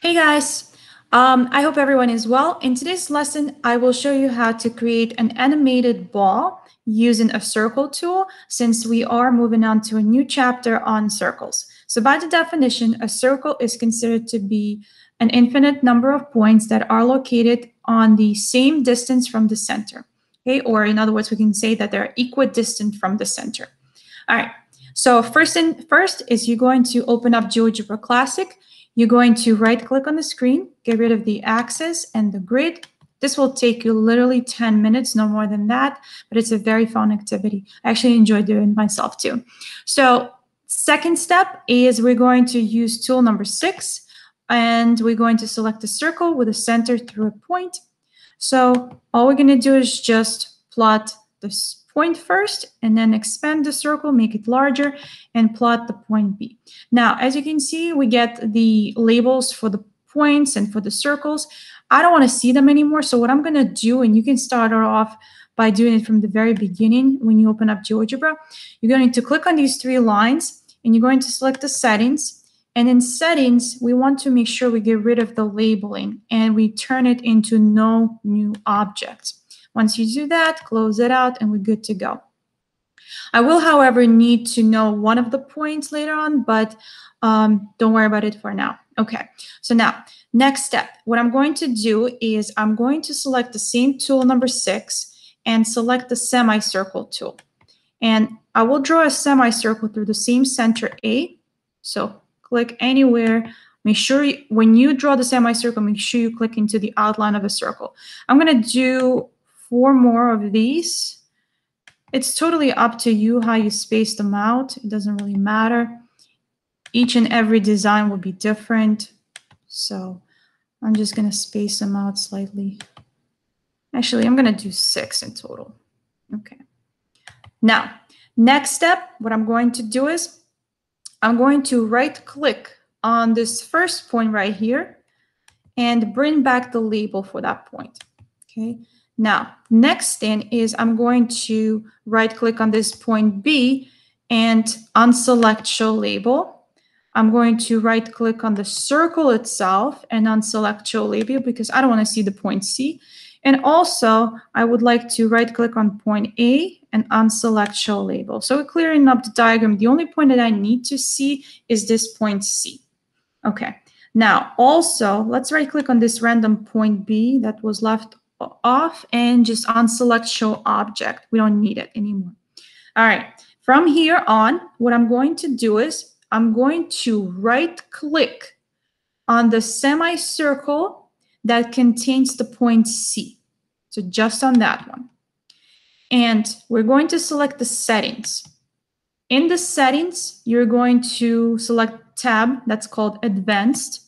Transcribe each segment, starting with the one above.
Hey guys, um, I hope everyone is well. In today's lesson, I will show you how to create an animated ball using a circle tool since we are moving on to a new chapter on circles. So by the definition, a circle is considered to be an infinite number of points that are located on the same distance from the center. Okay, or in other words, we can say that they're equidistant from the center. All right, so first and first is you're going to open up GeoGebra Classic you're going to right click on the screen, get rid of the axis and the grid. This will take you literally 10 minutes, no more than that, but it's a very fun activity. I actually enjoy doing myself too. So second step is we're going to use tool number six, and we're going to select a circle with a center through a point. So all we're going to do is just plot this point first and then expand the circle, make it larger and plot the point B. Now, as you can see, we get the labels for the points and for the circles. I don't want to see them anymore. So what I'm going to do, and you can start off by doing it from the very beginning when you open up GeoGebra, you're going to click on these three lines and you're going to select the settings. And in settings, we want to make sure we get rid of the labeling and we turn it into no new objects. Once you do that, close it out and we're good to go. I will, however, need to know one of the points later on, but um, don't worry about it for now. Okay, so now, next step. What I'm going to do is I'm going to select the same tool, number six, and select the semicircle tool. And I will draw a semicircle through the same center A. So click anywhere. Make sure you, when you draw the semicircle, make sure you click into the outline of a circle. I'm going to do four more of these. It's totally up to you how you space them out. It doesn't really matter. Each and every design will be different. So I'm just going to space them out slightly. Actually, I'm going to do six in total. Okay. Now, next step, what I'm going to do is I'm going to right click on this first point right here and bring back the label for that point. Okay. Now, next thing is I'm going to right click on this point B and unselect show label. I'm going to right click on the circle itself and unselect show label because I don't want to see the point C. And also I would like to right click on point A and unselect show label. So we're clearing up the diagram, the only point that I need to see is this point C. Okay. Now also let's right click on this random point B that was left off and just unselect show object. We don't need it anymore. All right, from here on, what I'm going to do is I'm going to right click on the semicircle that contains the point C. So just on that one. And we're going to select the settings. In the settings, you're going to select tab that's called advanced.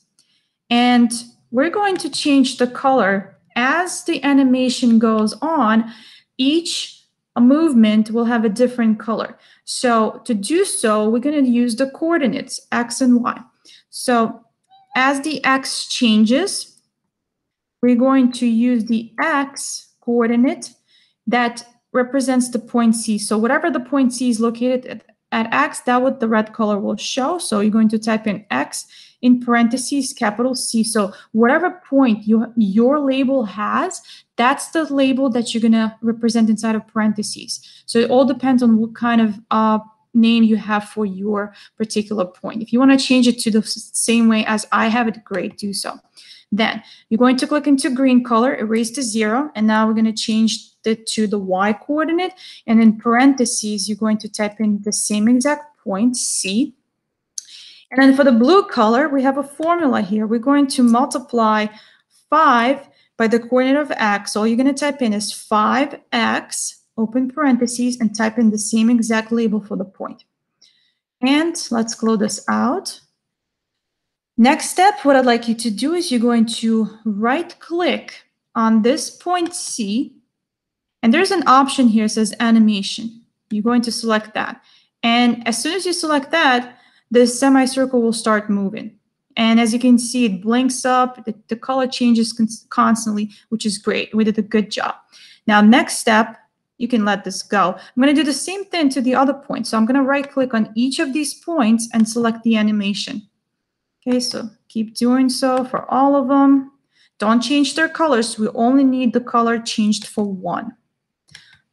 And we're going to change the color as the animation goes on, each movement will have a different color. So to do so, we're going to use the coordinates, x and y. So as the x changes, we're going to use the x coordinate that represents the point C. So whatever the point C is located at, at x, that what the red color will show. So you're going to type in x in parentheses, capital C. So whatever point you, your label has, that's the label that you're going to represent inside of parentheses. So it all depends on what kind of uh, name you have for your particular point. If you want to change it to the same way as I have it, great, do so. Then you're going to click into green color, erase to zero, and now we're going to change it to the y coordinate. And in parentheses, you're going to type in the same exact point, C, and then for the blue color, we have a formula here. We're going to multiply 5 by the coordinate of x. All you're going to type in is 5x, open parentheses, and type in the same exact label for the point. And let's close this out. Next step, what I'd like you to do is you're going to right-click on this point C, and there's an option here says animation. You're going to select that. And as soon as you select that, the semicircle will start moving. And as you can see, it blinks up, the, the color changes constantly, which is great. We did a good job. Now, next step, you can let this go. I'm going to do the same thing to the other point. So I'm going to right click on each of these points and select the animation. Okay, so Keep doing so for all of them. Don't change their colors. We only need the color changed for one.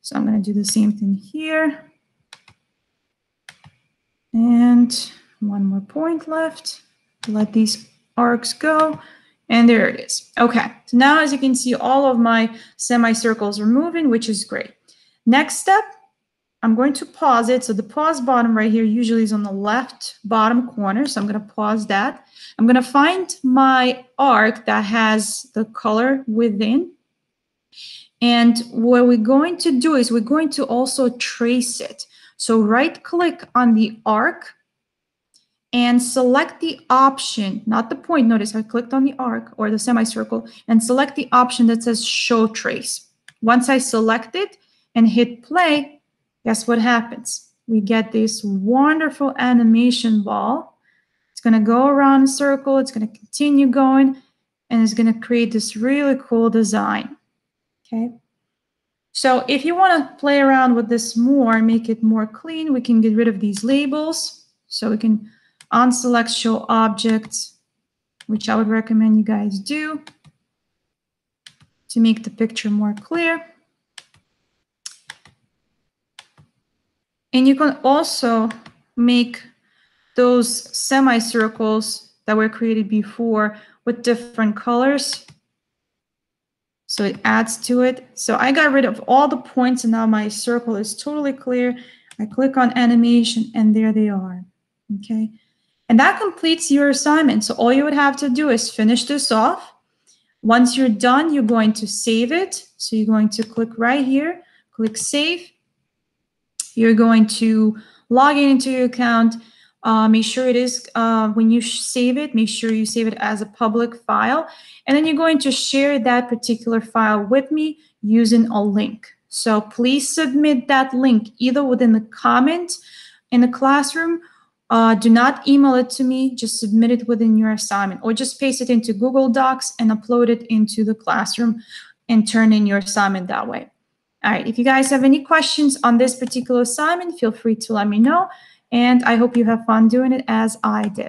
So I'm going to do the same thing here. And one more point left. Let these arcs go. And there it is. Okay, so now as you can see, all of my semicircles are moving, which is great. Next step, I'm going to pause it. So the pause bottom right here usually is on the left bottom corner. So I'm going to pause that. I'm going to find my arc that has the color within. And what we're going to do is we're going to also trace it. So right click on the arc and select the option, not the point. Notice I clicked on the arc or the semicircle and select the option that says show trace. Once I select it and hit play, guess what happens? We get this wonderful animation ball. It's going to go around a circle. It's going to continue going and it's going to create this really cool design. Okay. So if you want to play around with this more, make it more clean, we can get rid of these labels. So we can unselect show objects, which I would recommend you guys do to make the picture more clear. And you can also make those semicircles that were created before with different colors. So it adds to it. So I got rid of all the points and now my circle is totally clear. I click on animation and there they are. Okay. And that completes your assignment. So all you would have to do is finish this off. Once you're done, you're going to save it. So you're going to click right here, click save. You're going to log in into your account. Uh, make sure it is, uh, when you save it, make sure you save it as a public file. And then you're going to share that particular file with me using a link. So please submit that link either within the comment in the classroom uh, do not email it to me, just submit it within your assignment or just paste it into Google Docs and upload it into the classroom and turn in your assignment that way. All right, if you guys have any questions on this particular assignment, feel free to let me know. And I hope you have fun doing it as I did.